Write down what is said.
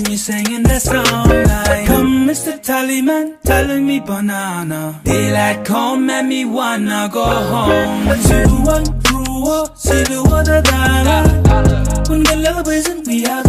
And you're singing that song like Come Mr. Tallyman, telling me banana. Daylight come and me wanna go home. See the one through, see the water, When the love isn't we are